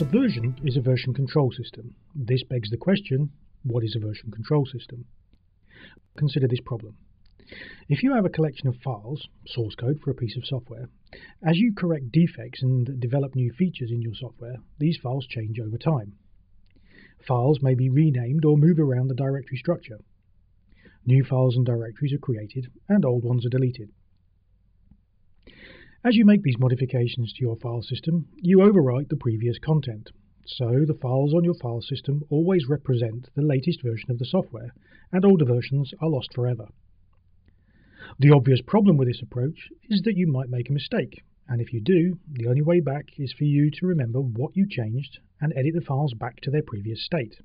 Subversion is a version control system. This begs the question, what is a version control system? Consider this problem. If you have a collection of files, source code for a piece of software, as you correct defects and develop new features in your software, these files change over time. Files may be renamed or move around the directory structure. New files and directories are created, and old ones are deleted. As you make these modifications to your file system, you overwrite the previous content. So the files on your file system always represent the latest version of the software, and older versions are lost forever. The obvious problem with this approach is that you might make a mistake, and if you do, the only way back is for you to remember what you changed and edit the files back to their previous state.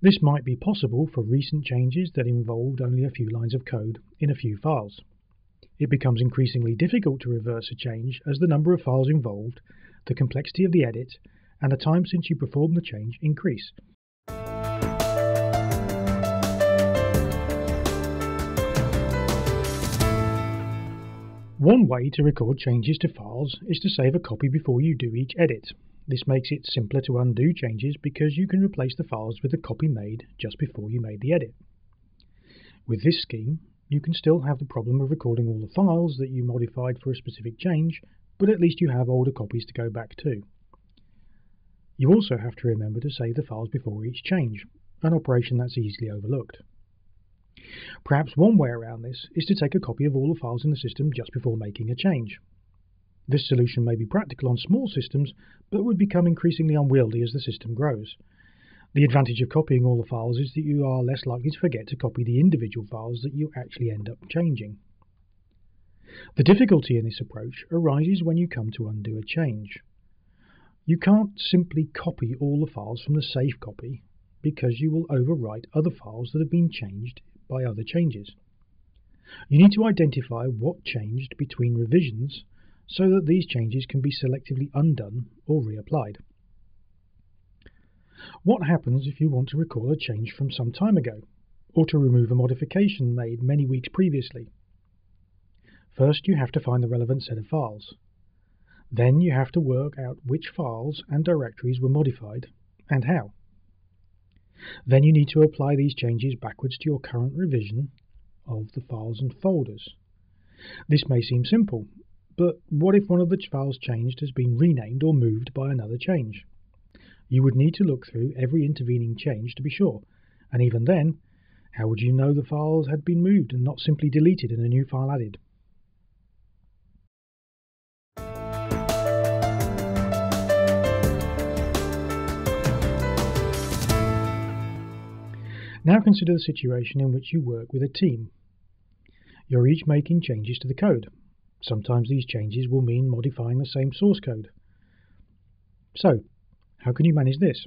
This might be possible for recent changes that involved only a few lines of code in a few files. It becomes increasingly difficult to reverse a change as the number of files involved, the complexity of the edit, and the time since you performed the change increase. One way to record changes to files is to save a copy before you do each edit. This makes it simpler to undo changes because you can replace the files with the copy made just before you made the edit. With this scheme, you can still have the problem of recording all the files that you modified for a specific change, but at least you have older copies to go back to. You also have to remember to save the files before each change, an operation that's easily overlooked. Perhaps one way around this is to take a copy of all the files in the system just before making a change. This solution may be practical on small systems, but would become increasingly unwieldy as the system grows. The advantage of copying all the files is that you are less likely to forget to copy the individual files that you actually end up changing. The difficulty in this approach arises when you come to undo a change. You can't simply copy all the files from the safe copy because you will overwrite other files that have been changed by other changes. You need to identify what changed between revisions so that these changes can be selectively undone or reapplied. What happens if you want to recall a change from some time ago, or to remove a modification made many weeks previously? First, you have to find the relevant set of files. Then you have to work out which files and directories were modified and how. Then you need to apply these changes backwards to your current revision of the files and folders. This may seem simple, but what if one of the files changed has been renamed or moved by another change? You would need to look through every intervening change to be sure, and even then, how would you know the files had been moved and not simply deleted and a new file added? Now consider the situation in which you work with a team. You're each making changes to the code. Sometimes these changes will mean modifying the same source code. So, how can you manage this?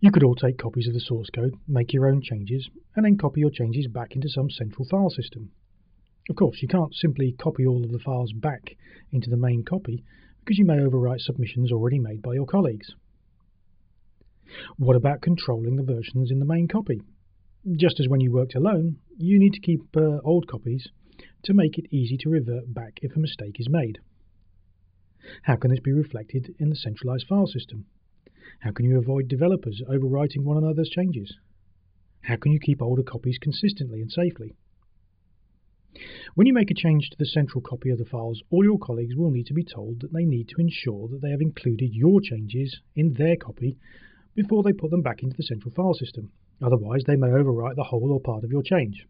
You could all take copies of the source code, make your own changes, and then copy your changes back into some central file system. Of course, you can't simply copy all of the files back into the main copy because you may overwrite submissions already made by your colleagues. What about controlling the versions in the main copy? Just as when you worked alone, you need to keep uh, old copies to make it easy to revert back if a mistake is made. How can this be reflected in the centralized file system? How can you avoid developers overwriting one another's changes? How can you keep older copies consistently and safely? When you make a change to the central copy of the files, all your colleagues will need to be told that they need to ensure that they have included your changes in their copy before they put them back into the central file system. Otherwise, they may overwrite the whole or part of your change.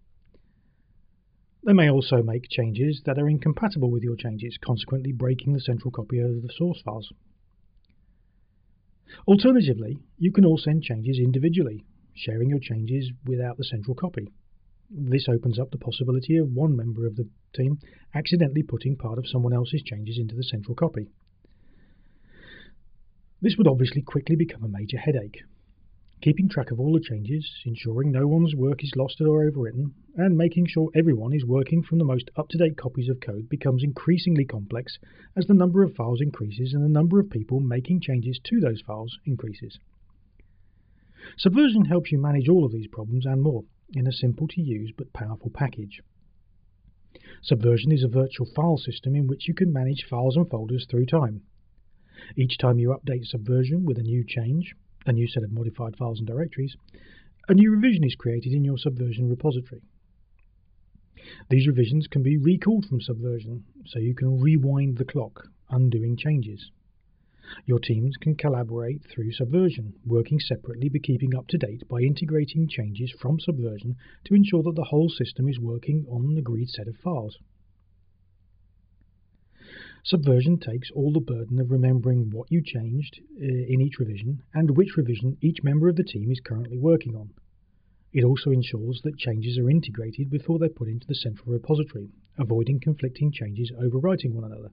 They may also make changes that are incompatible with your changes, consequently breaking the central copy of the source files. Alternatively, you can all send changes individually, sharing your changes without the central copy. This opens up the possibility of one member of the team accidentally putting part of someone else's changes into the central copy. This would obviously quickly become a major headache, keeping track of all the changes, ensuring no one's work is lost or overwritten, and making sure everyone is working from the most up-to-date copies of code becomes increasingly complex as the number of files increases and the number of people making changes to those files increases. Subversion helps you manage all of these problems and more in a simple to use but powerful package. Subversion is a virtual file system in which you can manage files and folders through time. Each time you update Subversion with a new change, a new set of modified files and directories, a new revision is created in your Subversion repository. These revisions can be recalled from Subversion, so you can rewind the clock, undoing changes. Your teams can collaborate through Subversion, working separately but keeping up to date by integrating changes from Subversion to ensure that the whole system is working on an agreed set of files. Subversion takes all the burden of remembering what you changed uh, in each revision and which revision each member of the team is currently working on. It also ensures that changes are integrated before they're put into the central repository, avoiding conflicting changes overwriting one another.